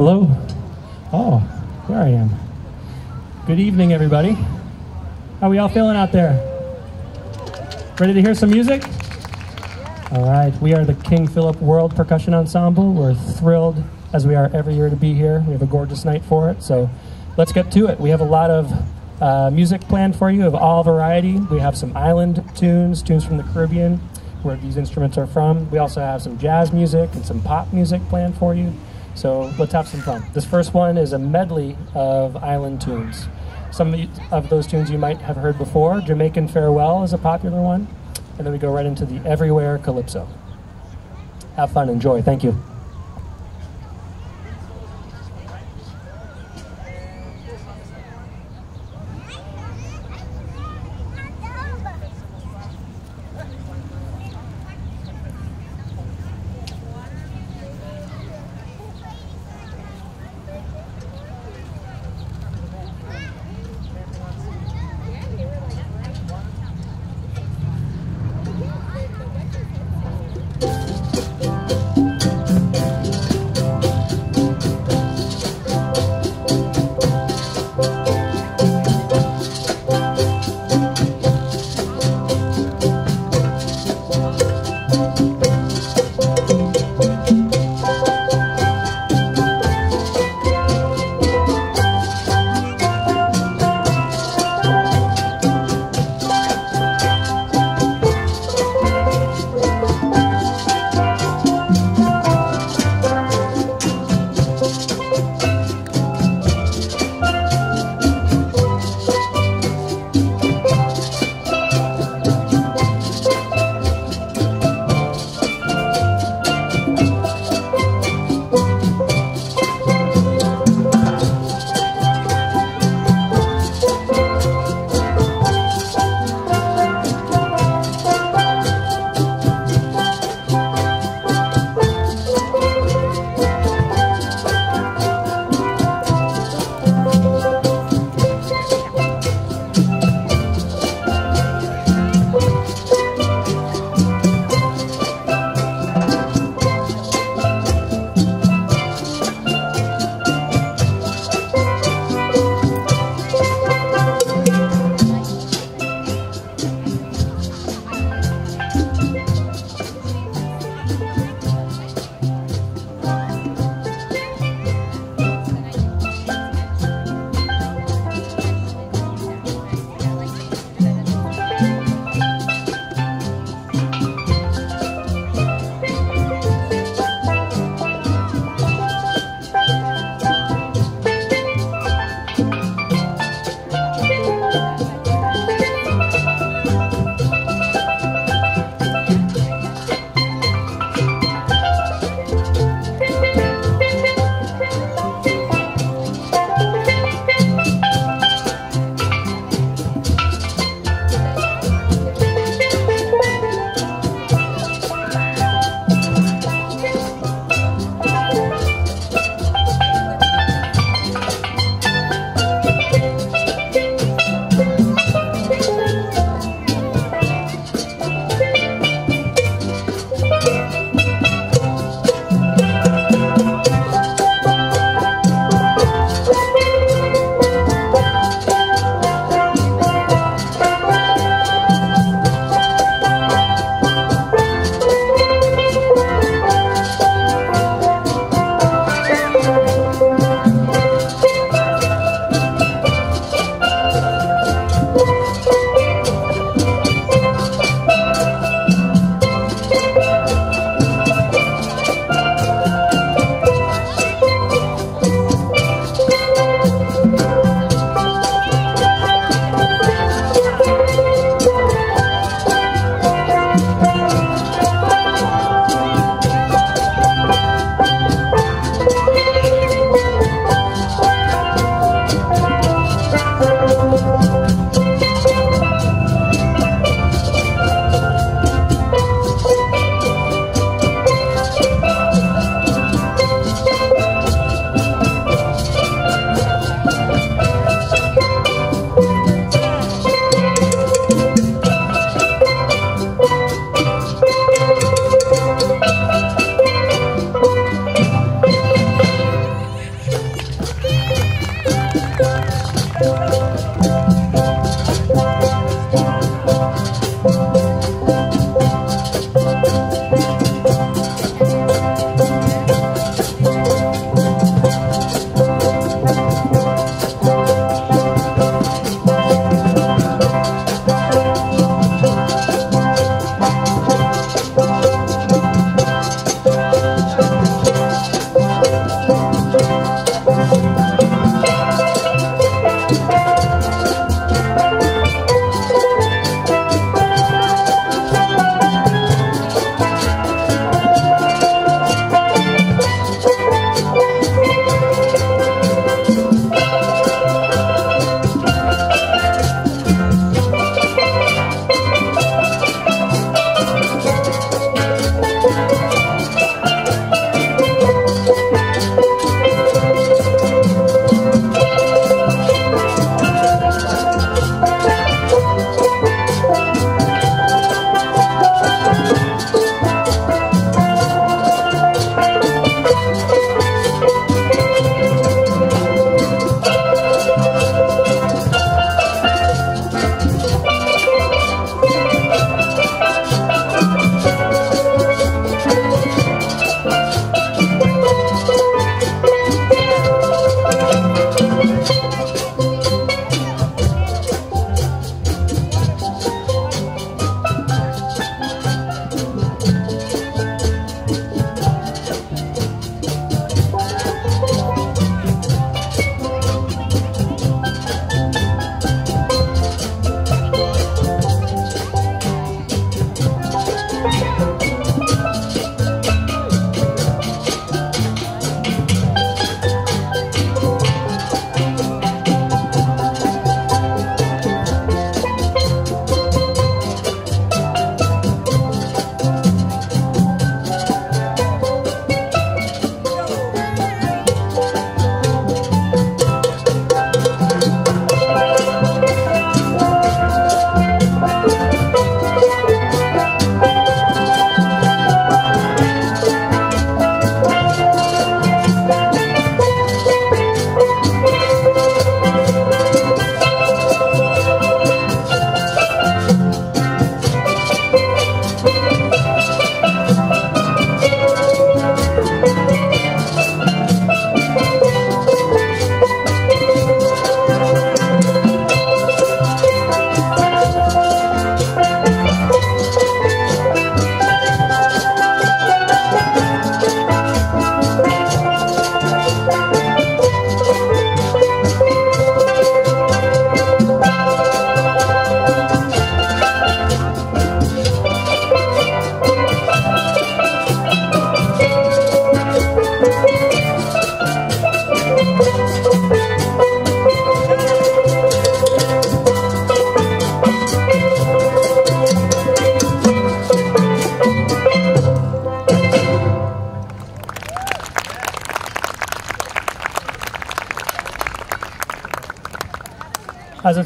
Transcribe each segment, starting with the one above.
Hello? Oh, there I am. Good evening, everybody. How are we all feeling out there? Ready to hear some music? All right, we are the King Philip World Percussion Ensemble. We're thrilled, as we are every year, to be here. We have a gorgeous night for it, so let's get to it. We have a lot of uh, music planned for you of all variety. We have some island tunes, tunes from the Caribbean, where these instruments are from. We also have some jazz music and some pop music planned for you. So let's have some fun. This first one is a medley of island tunes. Some of those tunes you might have heard before. Jamaican Farewell is a popular one. And then we go right into the Everywhere Calypso. Have fun, enjoy. Thank you.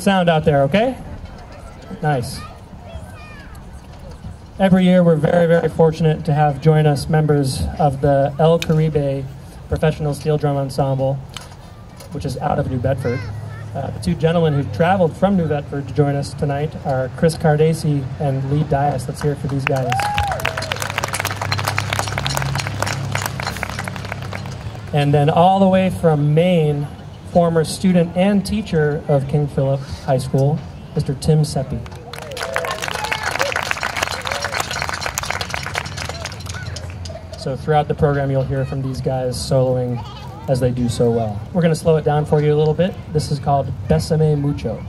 Sound out there, okay? Nice. Every year, we're very, very fortunate to have join us members of the El Caribe Professional Steel Drum Ensemble, which is out of New Bedford. Uh, the two gentlemen who traveled from New Bedford to join us tonight are Chris Cardacey and Lee Dias. Let's hear it for these guys. And then all the way from Maine, former student and teacher of King Philip High School, Mr. Tim Seppi. So throughout the program, you'll hear from these guys soloing as they do so well. We're going to slow it down for you a little bit. This is called Besame Mucho.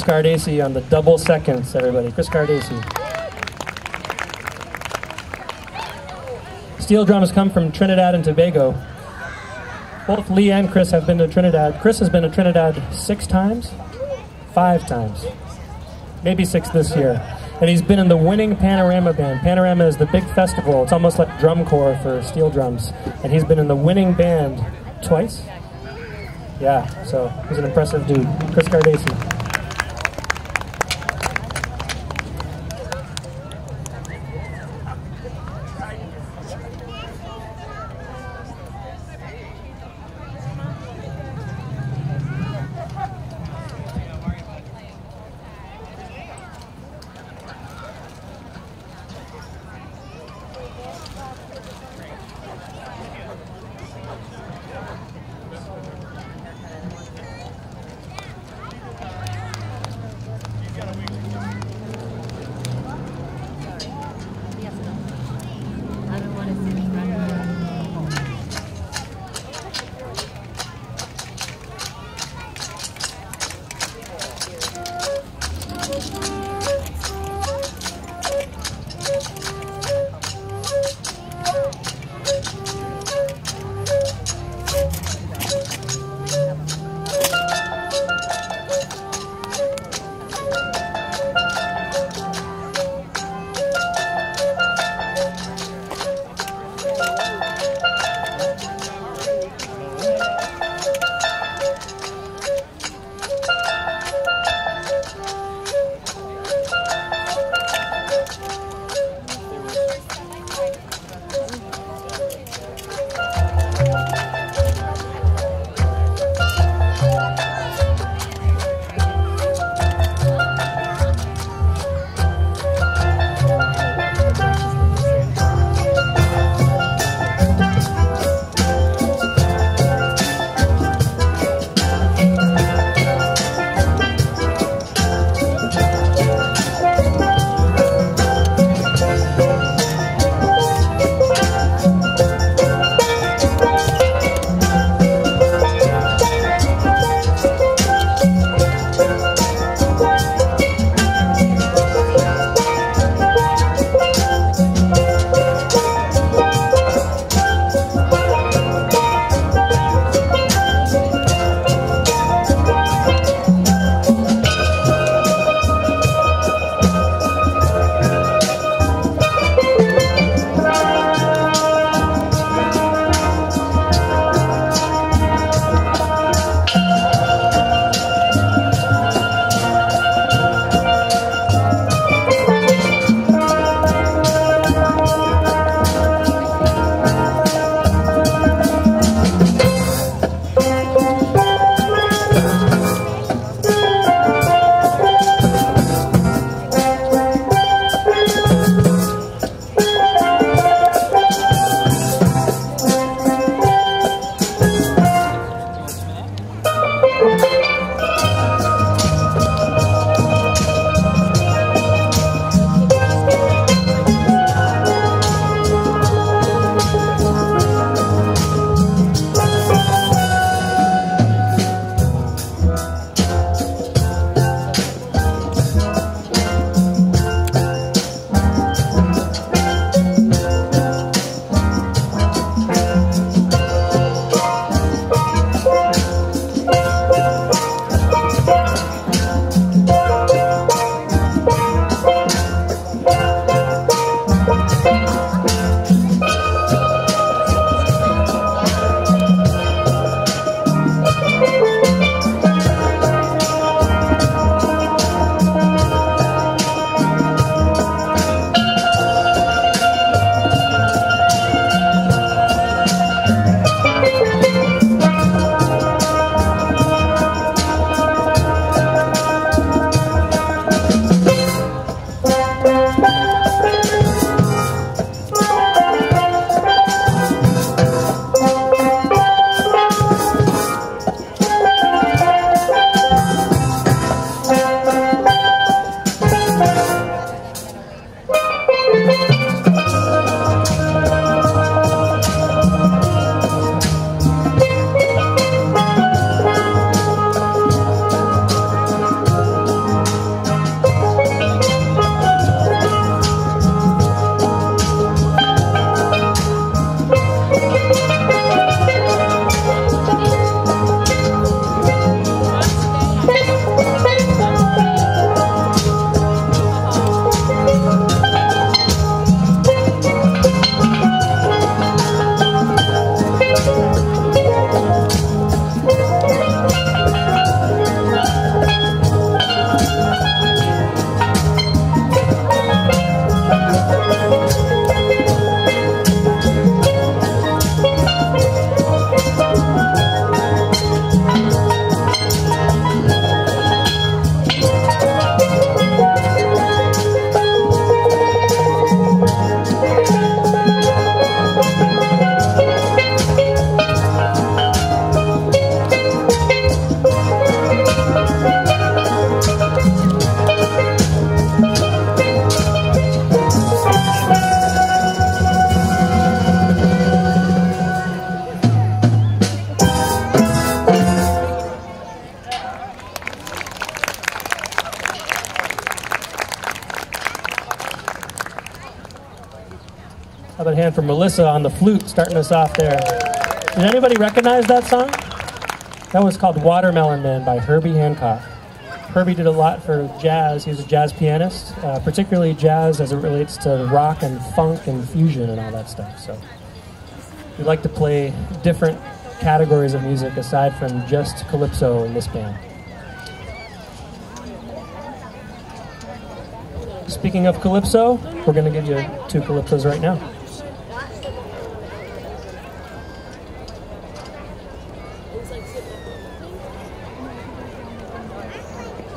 Chris Gardacy on the double seconds, everybody. Chris Gardacy. Steel drums come from Trinidad and Tobago. Both Lee and Chris have been to Trinidad. Chris has been to Trinidad six times? Five times. Maybe six this year. And he's been in the winning Panorama band. Panorama is the big festival. It's almost like drum corps for steel drums. And he's been in the winning band twice. Yeah, so he's an impressive dude. Chris Gardacy. Hand for Melissa on the flute, starting us off there? Did anybody recognize that song? That was called Watermelon Man by Herbie Hancock. Herbie did a lot for jazz. He was a jazz pianist, uh, particularly jazz as it relates to rock and funk and fusion and all that stuff. So we like to play different categories of music aside from just calypso in this band. Speaking of calypso, we're going to give you two calypsos right now. like sitting up on the thing.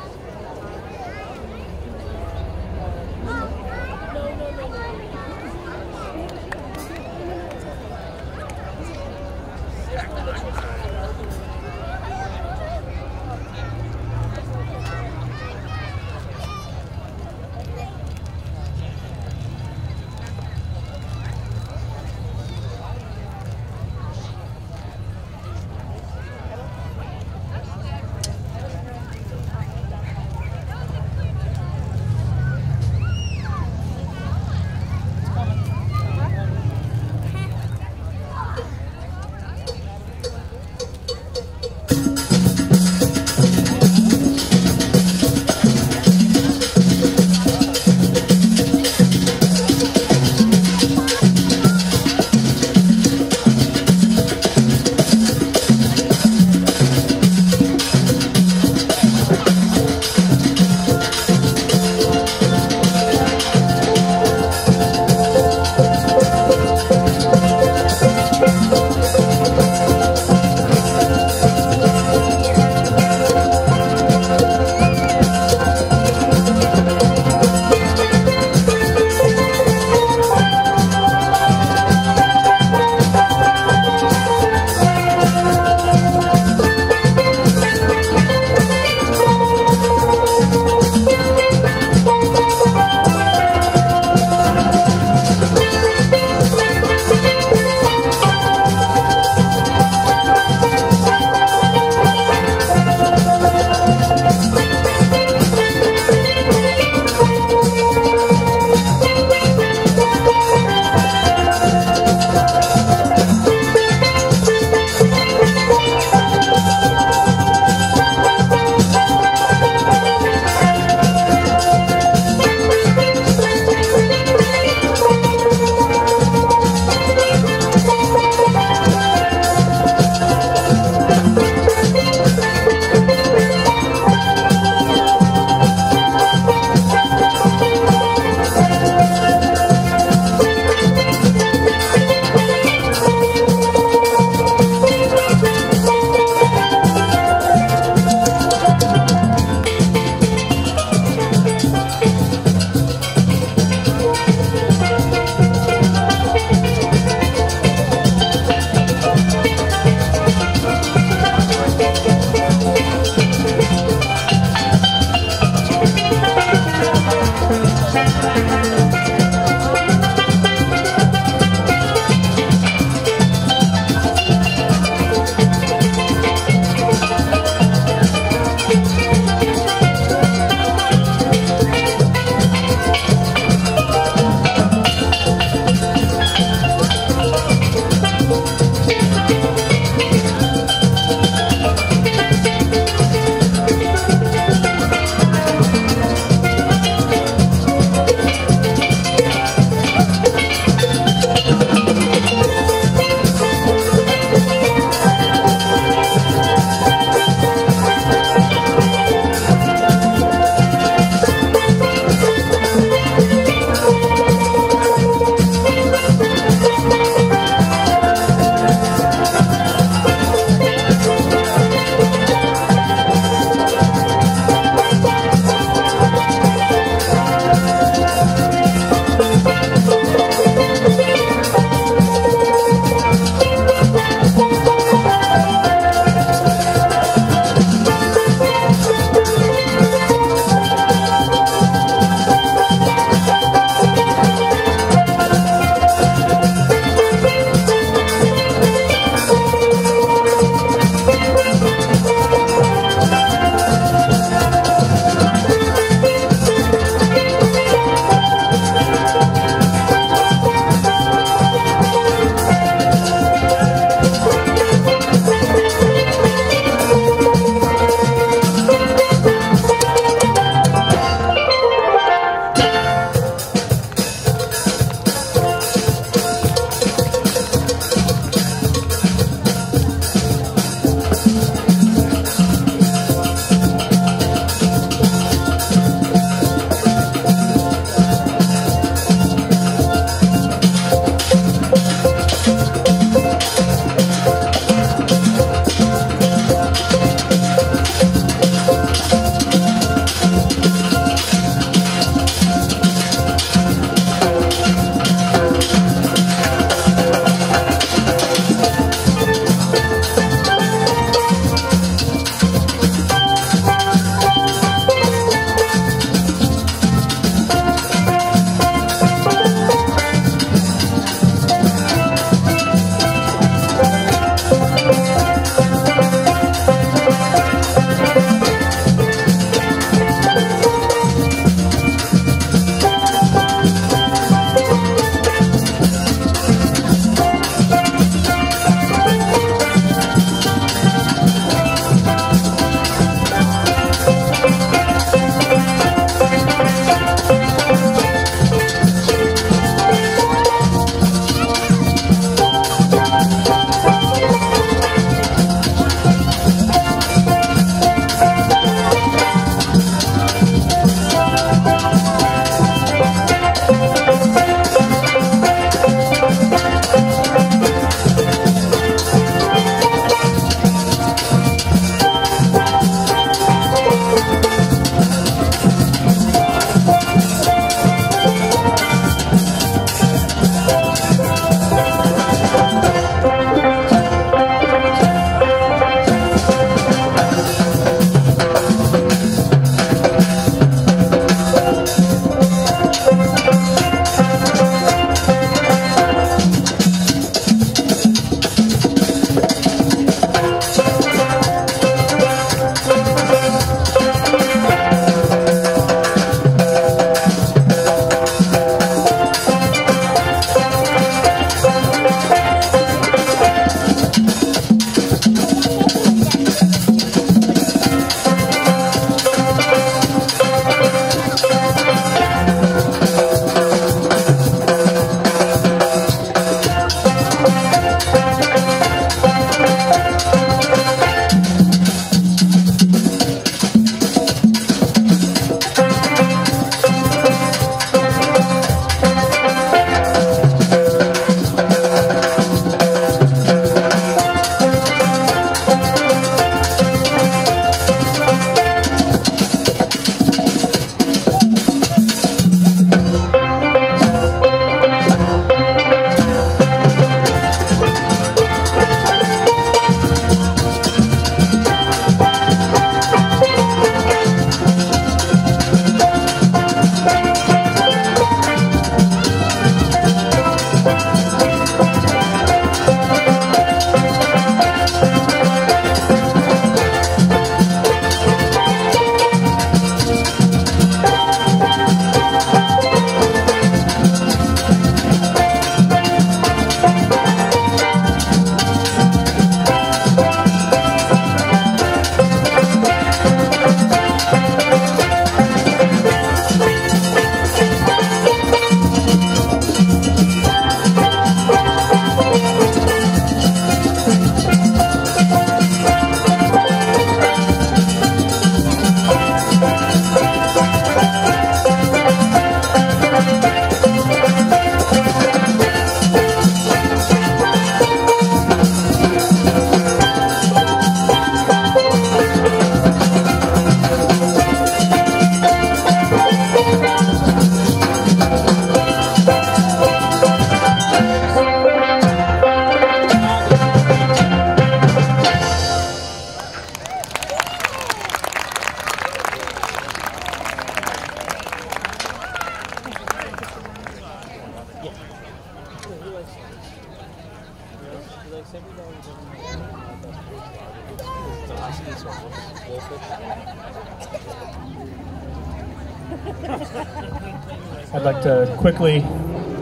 Quickly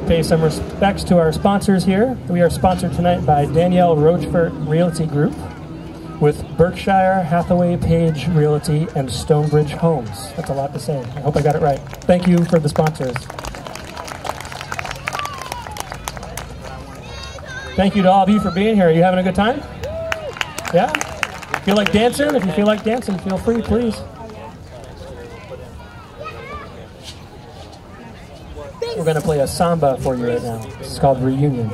pay some respects to our sponsors here. We are sponsored tonight by Danielle Rochford Realty Group with Berkshire Hathaway Page Realty and Stonebridge Homes. That's a lot to say. I hope I got it right. Thank you for the sponsors. Thank you to all of you for being here. Are you having a good time? Yeah? Feel like dancing? If you feel like dancing, feel free, please. We're going to play a samba for you right now. It's called Reunion.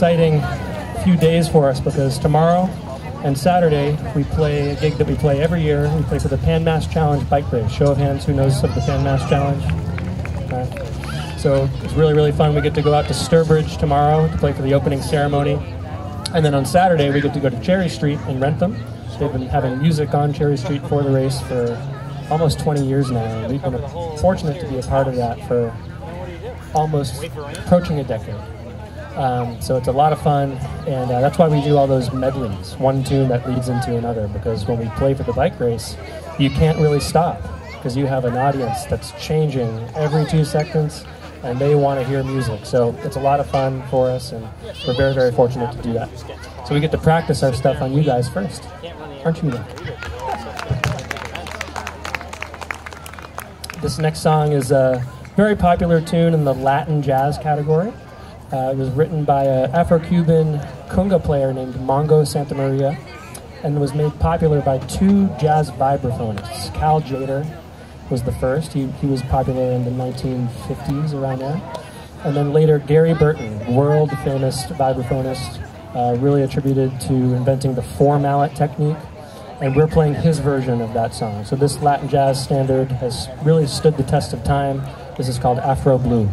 Exciting few days for us because tomorrow and Saturday we play a gig that we play every year. We play for the Pan Mass Challenge bike race. Show of hands, who knows of the Pan Mass Challenge? Okay. So it's really, really fun. We get to go out to Sturbridge tomorrow to play for the opening ceremony. And then on Saturday, we get to go to Cherry Street in Wrentham. They've been having music on Cherry Street for the race for almost 20 years now. And we've been fortunate to be a part of that for almost approaching a decade. Um, so it's a lot of fun, and uh, that's why we do all those medleys, one tune that leads into another. Because when we play for the bike race, you can't really stop because you have an audience that's changing every two seconds, and they want to hear music. So it's a lot of fun for us, and we're very, very fortunate to do that. So we get to practice our stuff on you guys first, aren't you? Nick? This next song is a very popular tune in the Latin jazz category. Uh, it was written by an Afro-Cuban conga player named Mongo Santamaria and was made popular by two jazz vibraphonists. Cal Tjader was the first. He, he was popular in the 1950s, around there. And then later, Gary Burton, world famous vibraphonist, uh, really attributed to inventing the four mallet technique. And we're playing his version of that song. So this Latin jazz standard has really stood the test of time. This is called Afro Blue.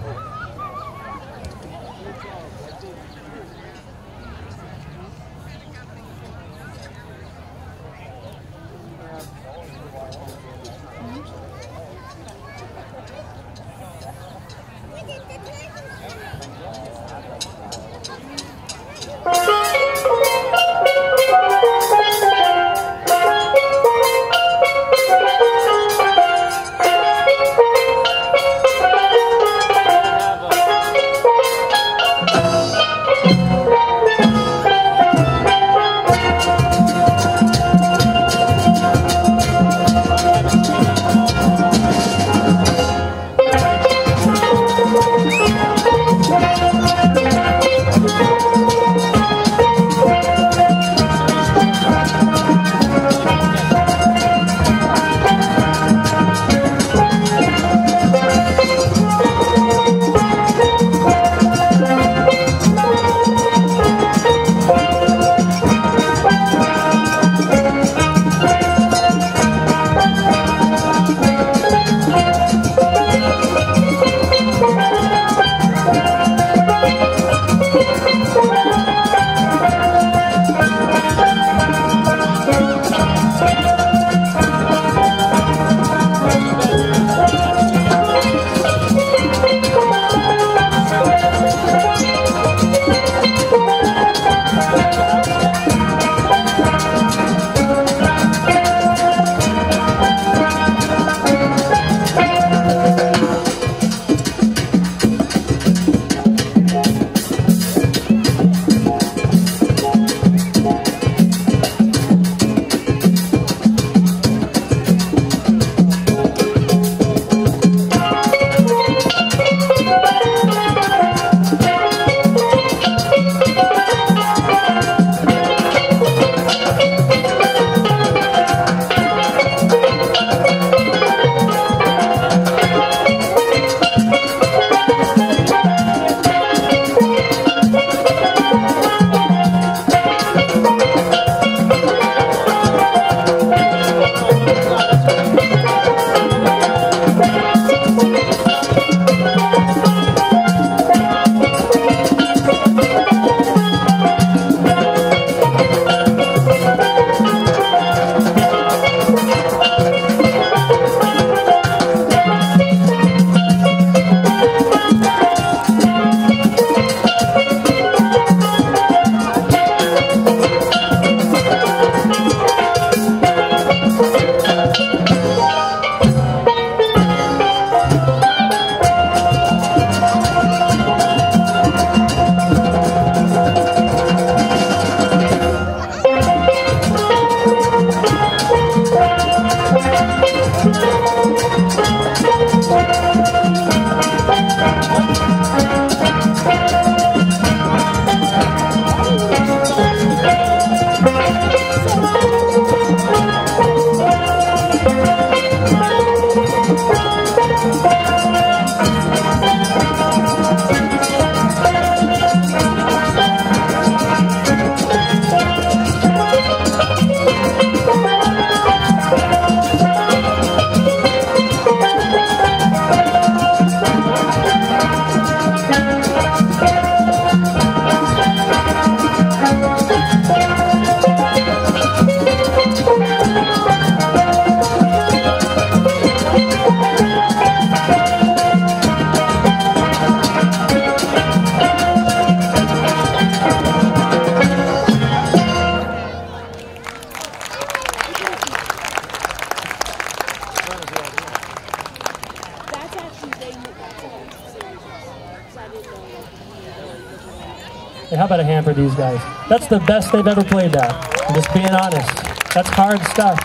That's the best they've ever played that. I'm just being honest. That's hard stuff.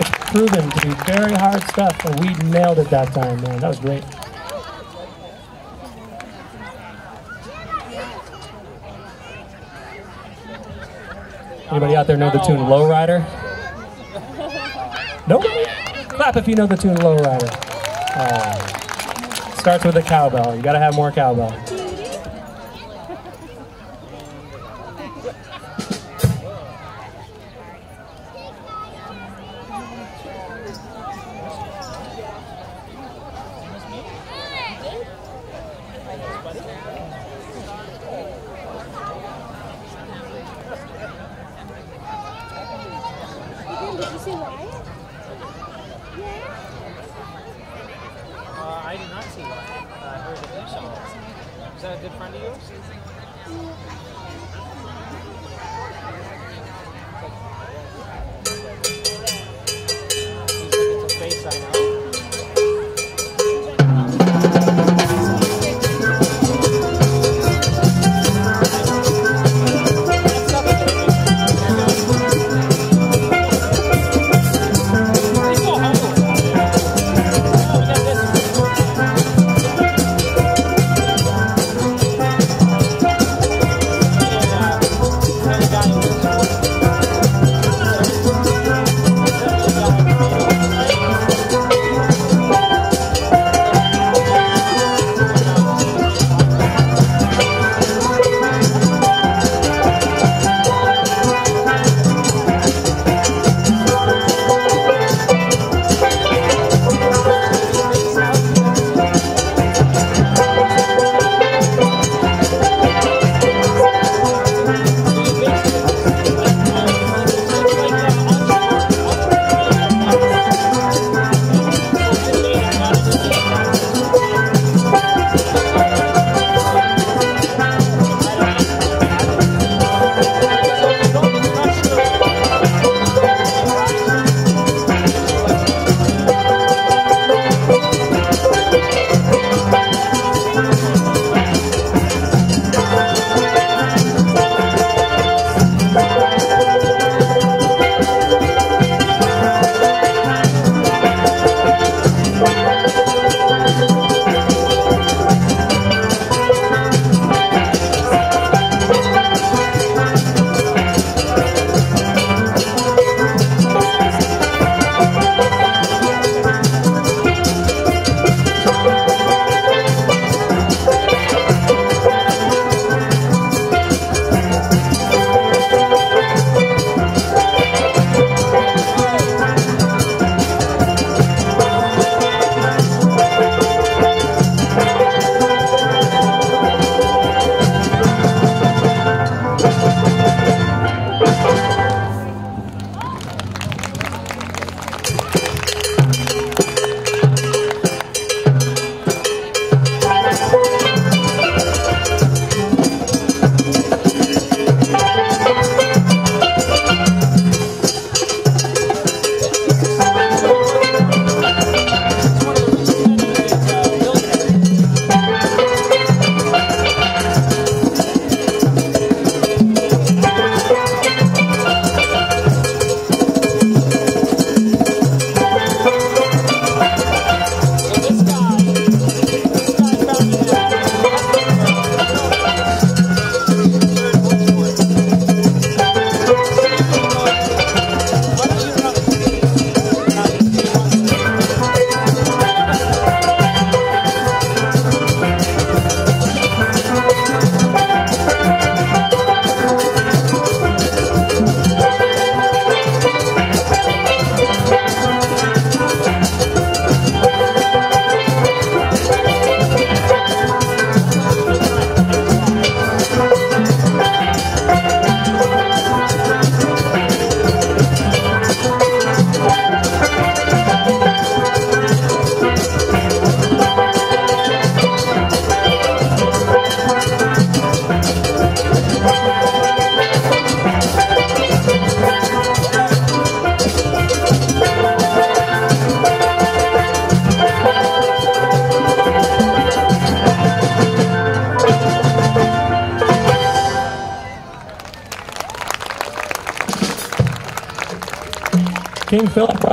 It's proven to be very hard stuff, and we nailed it that time, man. That was great. Anybody out there know the tune Lowrider? Nobody? Clap if you know the tune Lowrider. Oh. Starts with a cowbell. You gotta have more cowbell.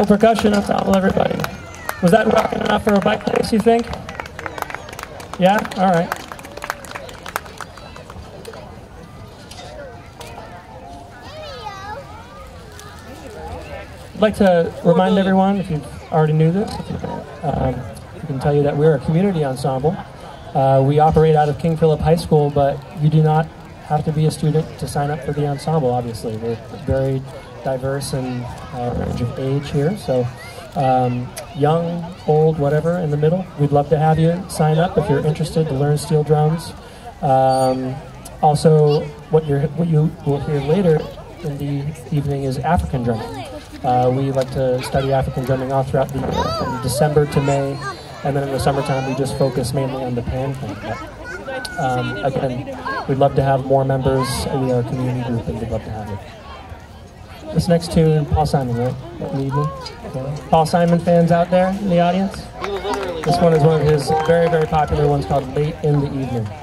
World Percussion Ensemble, everybody. Was that rocking enough for a bike race, you think? Yeah? All right. I'd like to remind everyone, if you already knew this, um, I can tell you that we're a community ensemble. Uh, we operate out of King Philip High School, but you do not have to be a student to sign up for the ensemble, obviously. We're very diverse in range of age here, so um, young, old, whatever, in the middle. We'd love to have you sign up if you're interested to learn steel drums. Um, also, what, you're, what you will hear later in the evening is African drumming. Uh, we like to study African drumming all throughout the year, from December to May, and then in the summertime we just focus mainly on the pan um, again, we'd love to have more members. We are a community group, and we'd love to have you. This next tune, Paul Simon, right? Okay. Paul Simon fans out there in the audience? This one is one of his very, very popular ones called Late in the Evening.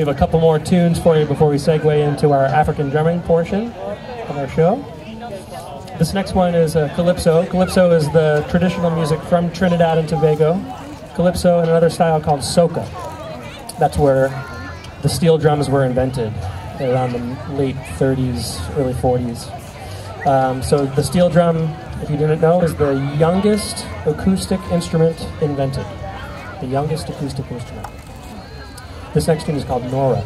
We have a couple more tunes for you before we segue into our African drumming portion of our show. This next one is uh, Calypso. Calypso is the traditional music from Trinidad and Tobago. Calypso and another style called Soca. That's where the steel drums were invented around the late 30s, early 40s. Um, so the steel drum, if you didn't know, is the youngest acoustic instrument invented. The youngest acoustic instrument. This next tune is called Nora.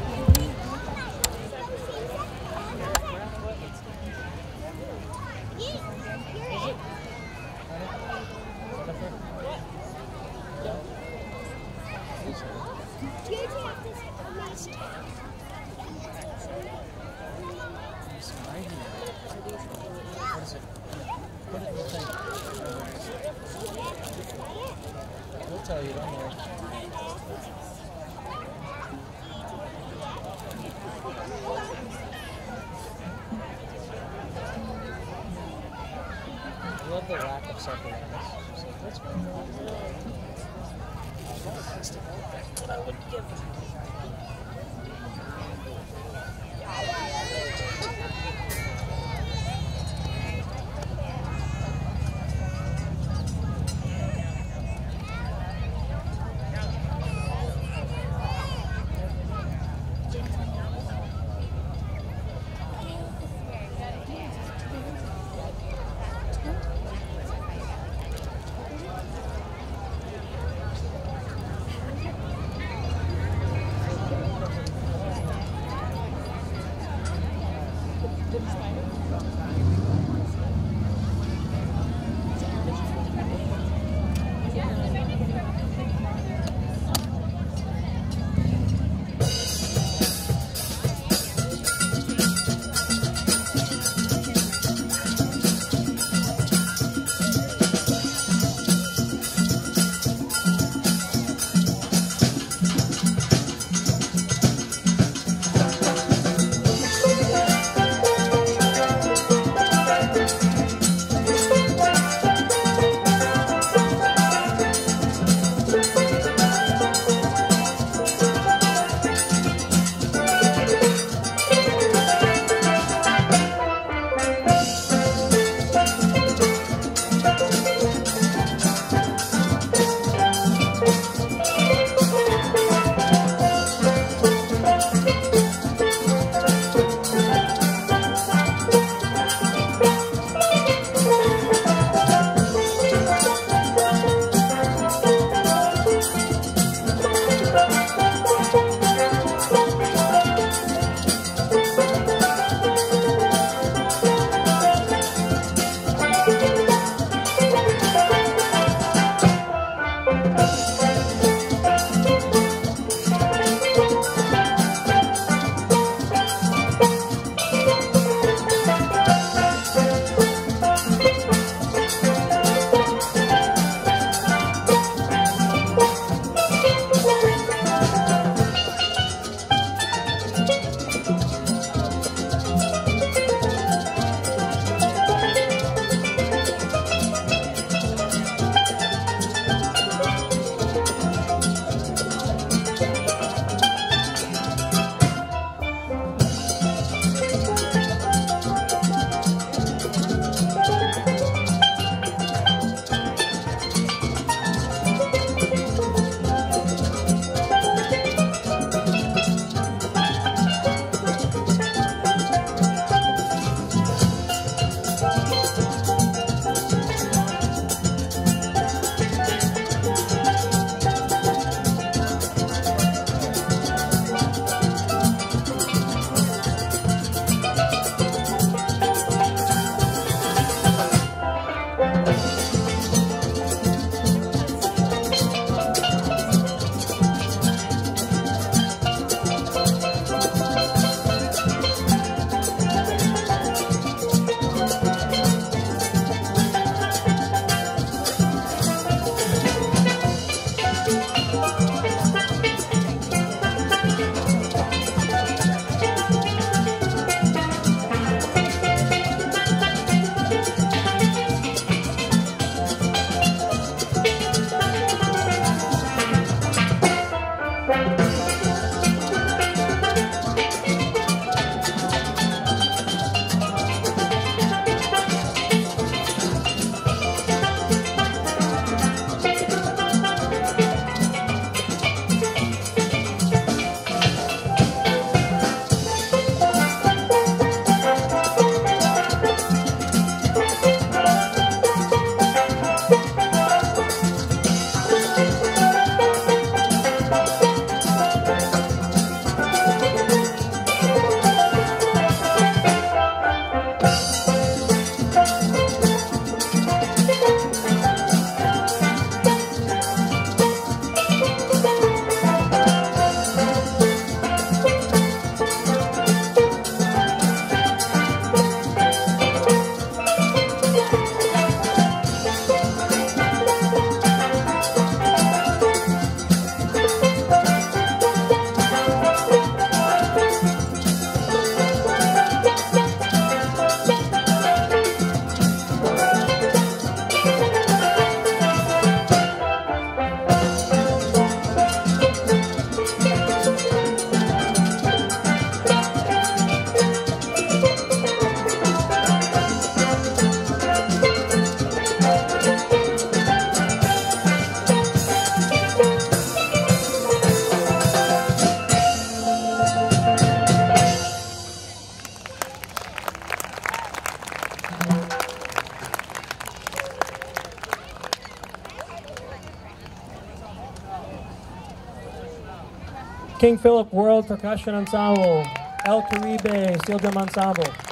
King Philip World Percussion Ensemble, El Caribe Steel Drum Ensemble.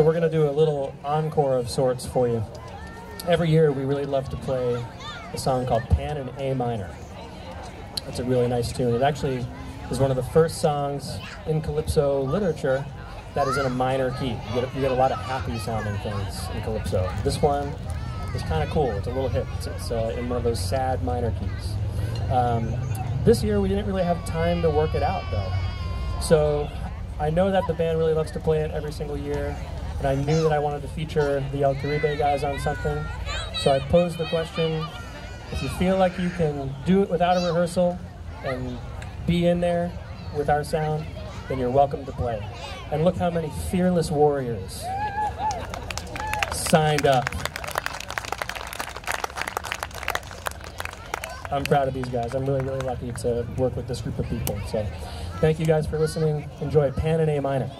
So we're going to do a little encore of sorts for you. Every year we really love to play a song called Pan in A minor. It's a really nice tune. It actually is one of the first songs in calypso literature that is in a minor key. You get, you get a lot of happy sounding things in calypso. This one is kind of cool. It's a little hip. It's, it's uh, in one of those sad minor keys. Um, this year we didn't really have time to work it out though. So I know that the band really loves to play it every single year, and I knew that I wanted to feature the El Caribe guys on something. So I posed the question, if you feel like you can do it without a rehearsal and be in there with our sound, then you're welcome to play. And look how many fearless warriors signed up. I'm proud of these guys. I'm really, really lucky to work with this group of people. So thank you guys for listening. Enjoy Pan in A minor.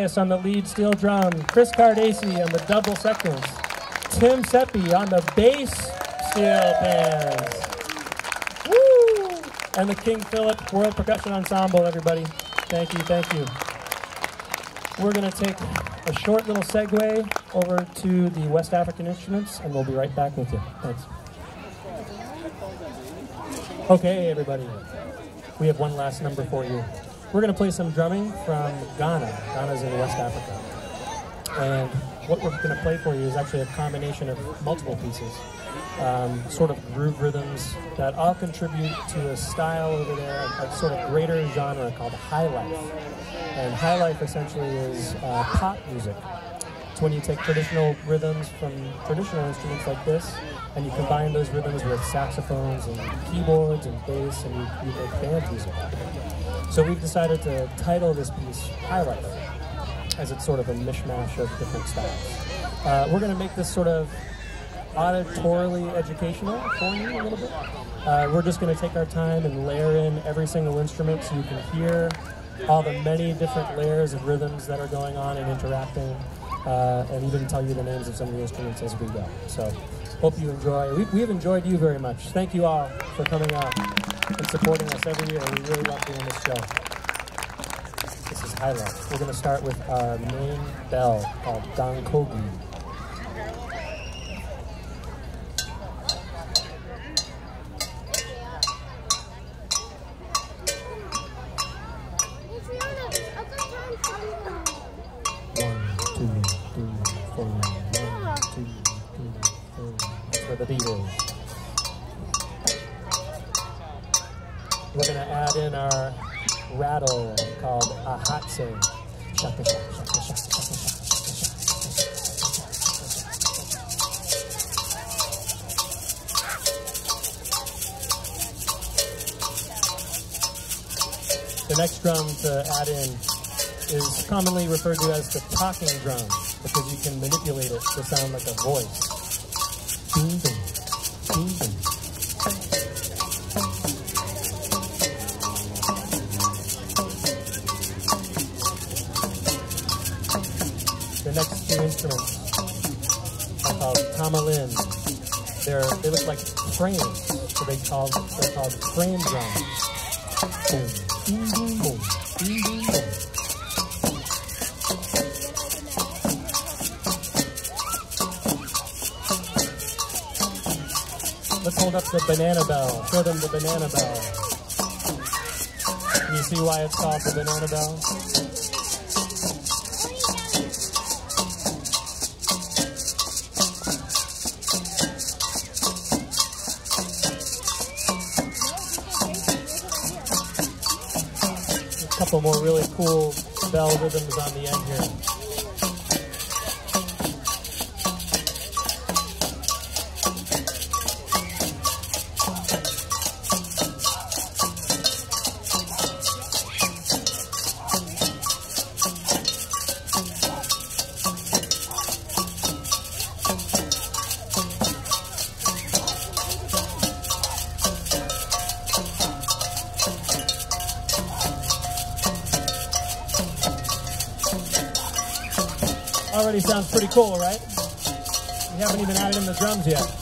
Lee Dias on the lead steel drum, Chris Cardacy on the double seconds, Tim Seppi on the bass steel pans. Woo! And the King Philip World Percussion Ensemble, everybody. Thank you, thank you. We're going to take a short little segue over to the West African instruments, and we'll be right back with you. Thanks. Okay, everybody. We have one last number for you. We're going to play some drumming from Ghana. Ghana's in West Africa. And what we're going to play for you is actually a combination of multiple pieces, um, sort of groove rhythms that all contribute to a style over there, a sort of greater genre called high life. And high life essentially is uh, pop music. It's when you take traditional rhythms from traditional instruments like this, and you combine those rhythms with saxophones and keyboards and bass, and you, you make band music. So we've decided to title this piece High Life, as it's sort of a mishmash of different styles. Uh, we're going to make this sort of auditorily educational for you a little bit. Uh, we're just going to take our time and layer in every single instrument so you can hear all the many different layers of rhythms that are going on and interacting, uh, and even tell you the names of some of the instruments as we go. So hope you enjoy. We, we've enjoyed you very much. Thank you all for coming out and supporting us every year. We really love doing this show. This is highlight. We're going to start with our main bell called Gankogui. To sound like a voice. Ding, ding. The next two instruments are called tamalin. They're they look like frames, so they called they're called frame drums. Boom, boom, boom, The banana bell. Show them the banana bell. Can you see why it's called the banana bell? A couple more really cool bell rhythms on the end here. already sounds pretty cool, right? We haven't even added in the drums yet.